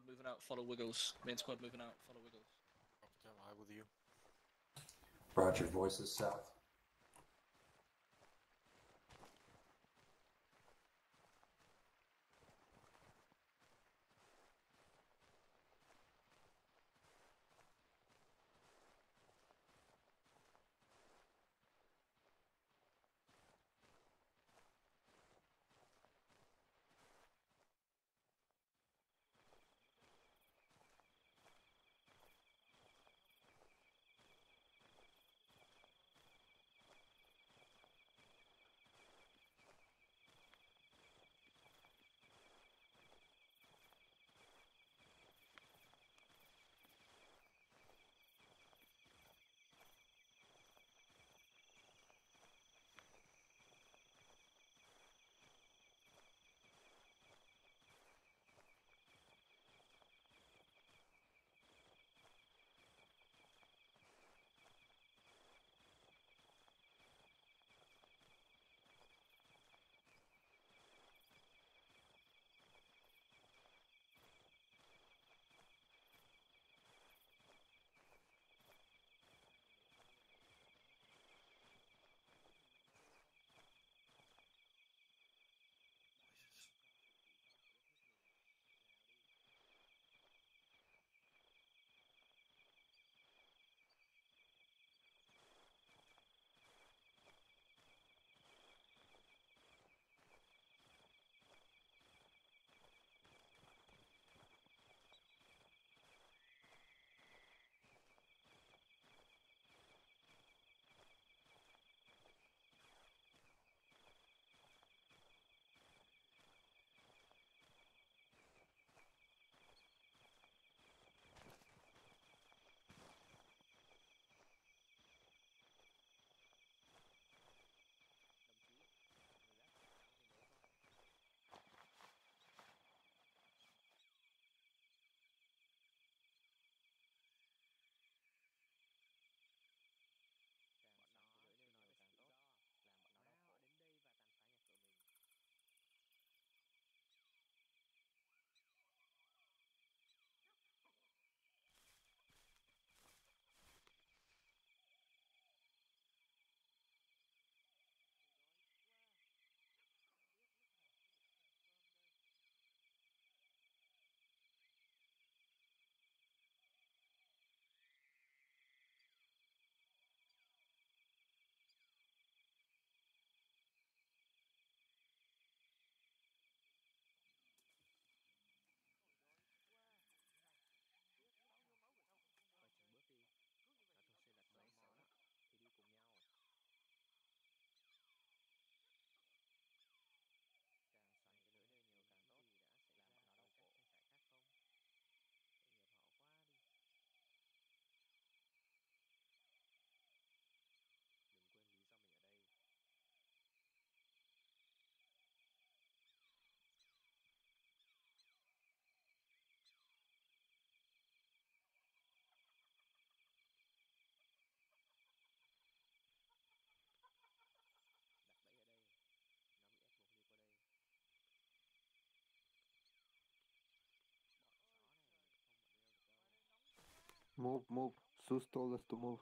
Squad moving out, follow Wiggles. Main squad moving out, follow Wiggles. Am I with you? Roger, voices south. Move, move. Sus told us to move.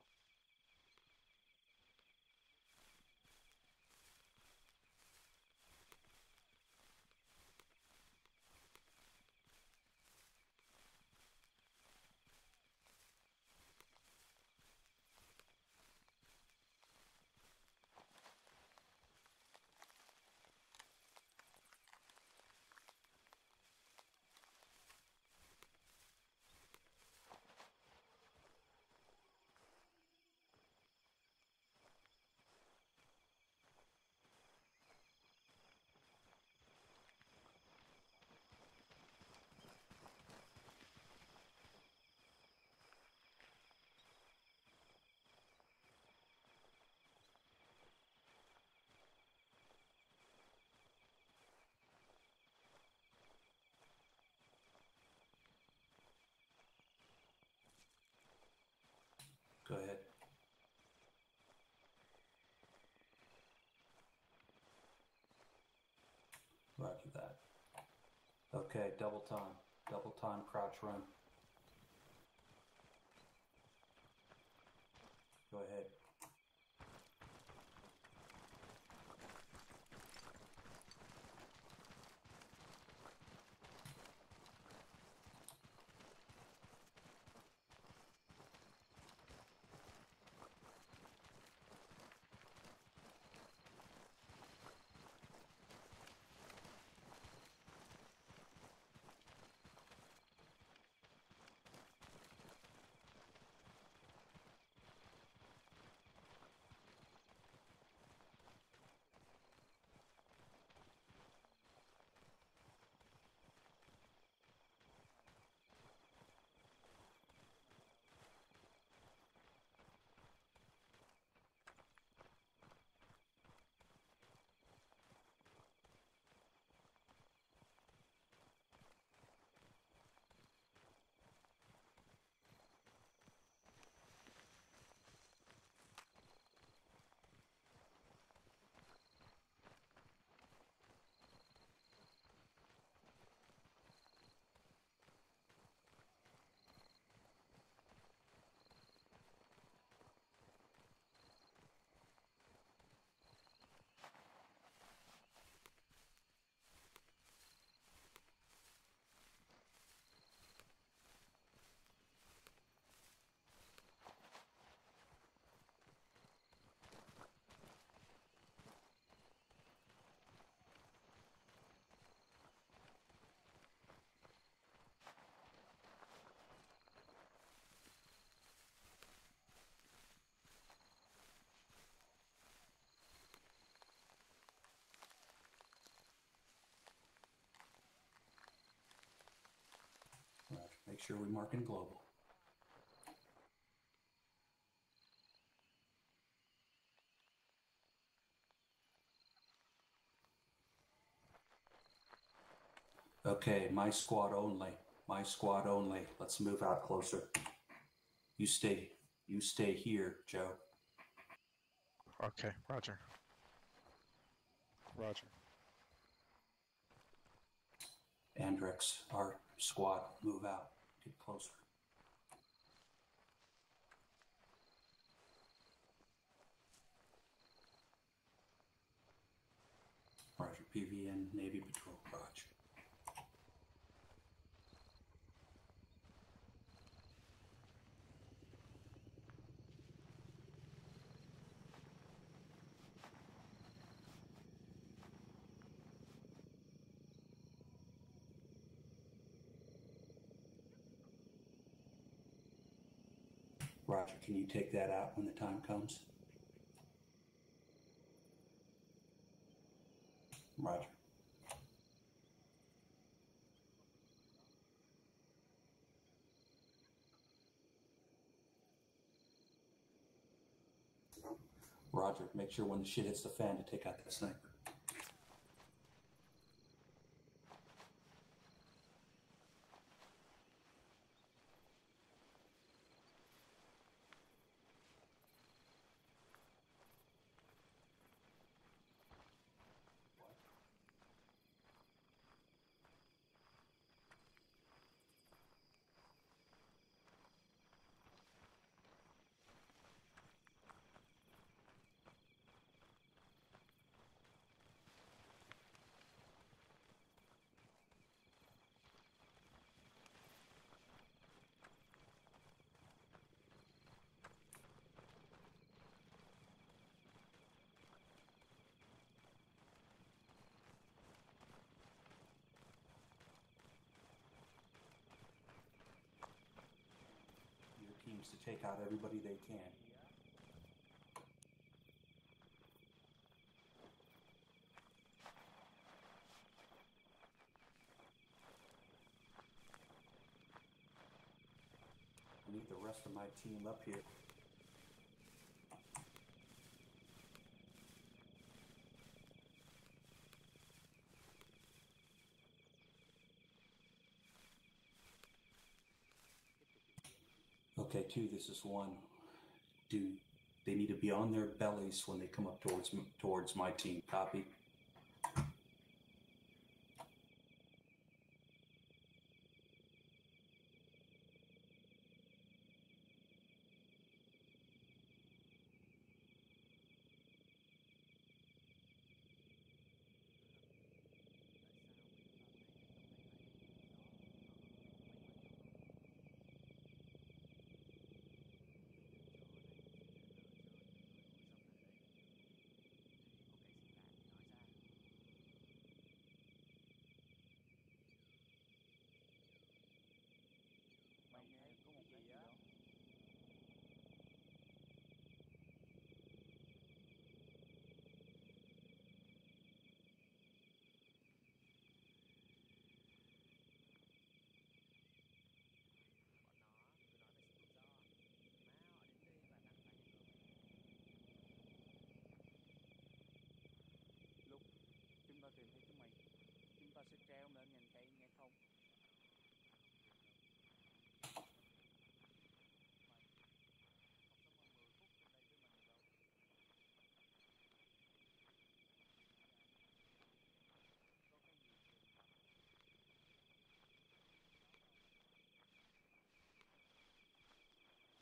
Go ahead. Roger that. Okay, double time, double time crouch run. Go ahead. Make sure we mark in global. Okay, my squad only. My squad only. Let's move out closer. You stay. You stay here, Joe. Okay, Roger. Roger. Andrex, our squad, move out. Get closer. Roger, PVN, Navy Patrol, Roger. Roger, can you take that out when the time comes? Roger. Roger, make sure when the shit hits the fan to take out that sniper. Teams to take out everybody they can. I need the rest of my team up here. Two, this is one. Do they need to be on their bellies when they come up towards towards my team? Copy.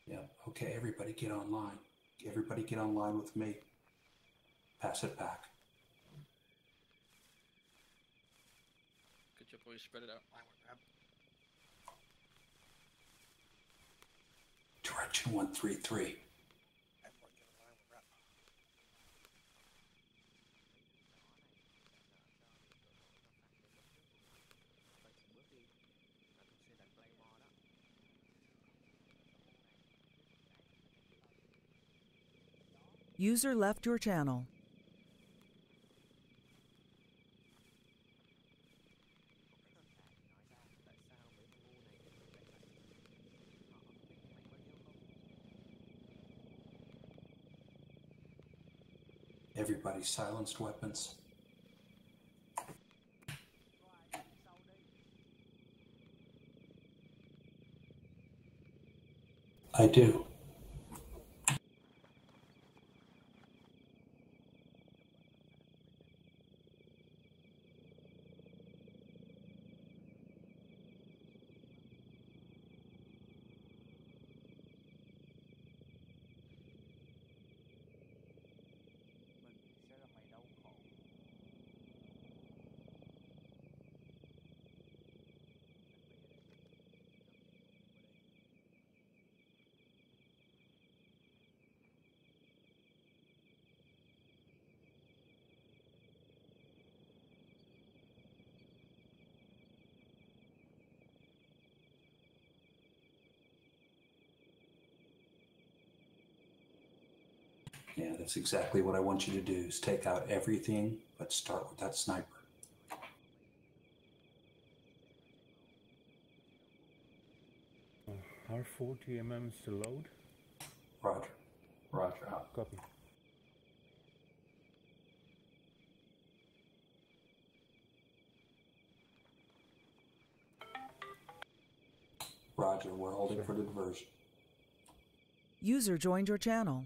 Yeah. Okay, everybody get online. Everybody get online with me. Pass it back. Good job, boys. Spread it out. Direction 133. User left your channel. Everybody silenced weapons. I do. Yeah, that's exactly what I want you to do is take out everything, but start with that sniper. Are 40 mm to load? Roger. Roger. Out. Copy. Roger. We're holding for the diversion. User joined your channel.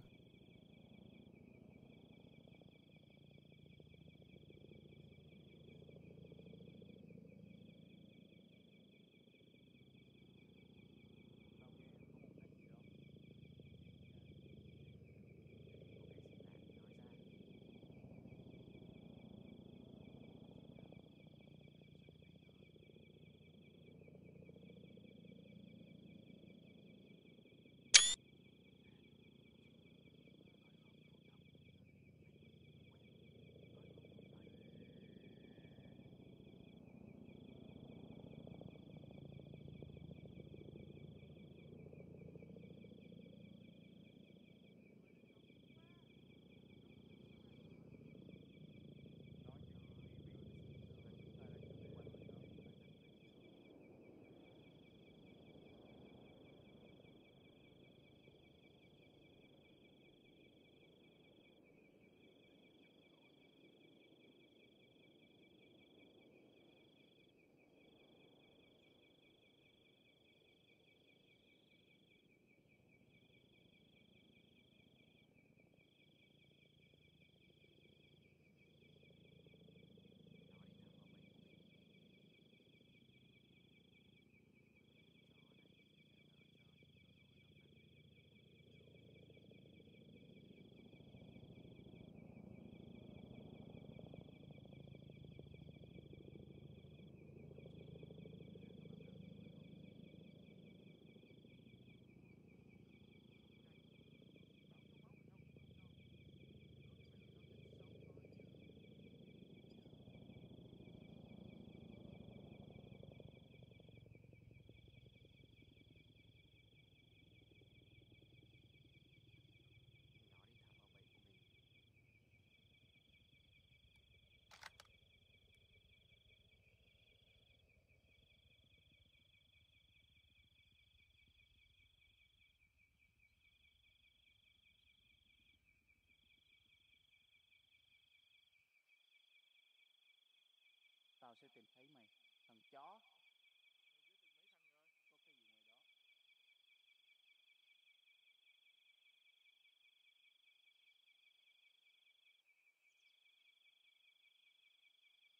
tao sẽ tìm thấy mày, thằng chó.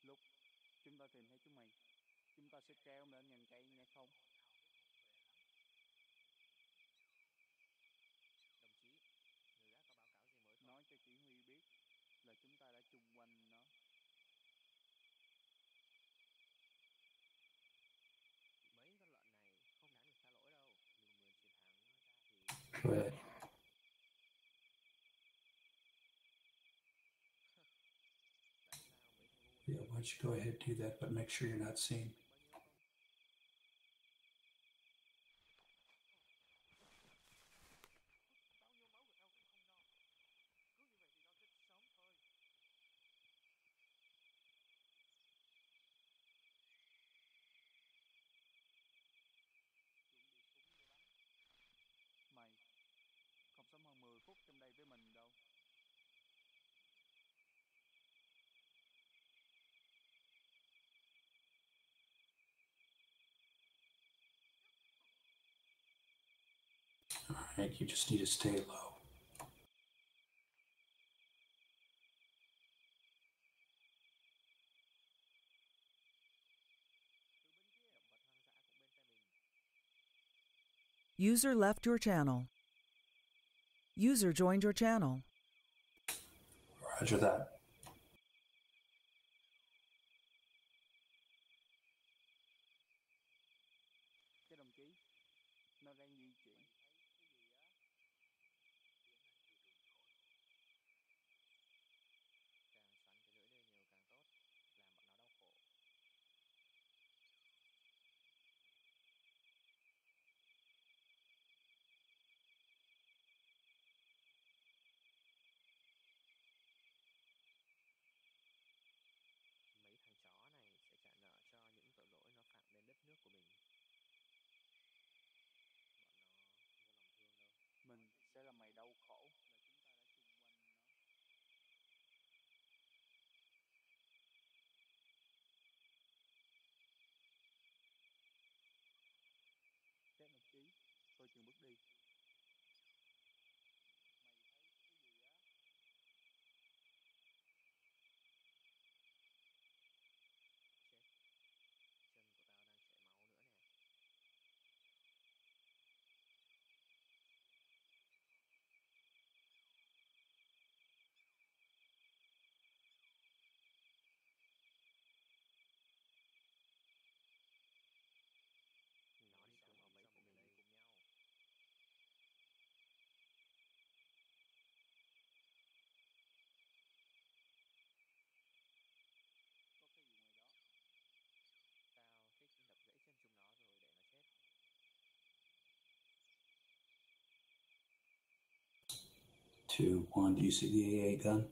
Lúc chúng ta tìm thấy chúng mày, chúng ta sẽ treo lên ngàn cây nghe không? Right. Yeah, why don't you go ahead do that, but make sure you're not seen. right? You just need to stay low. User left your channel. User joined your channel. Roger that. bước đi two, one. Do you see the AA gun?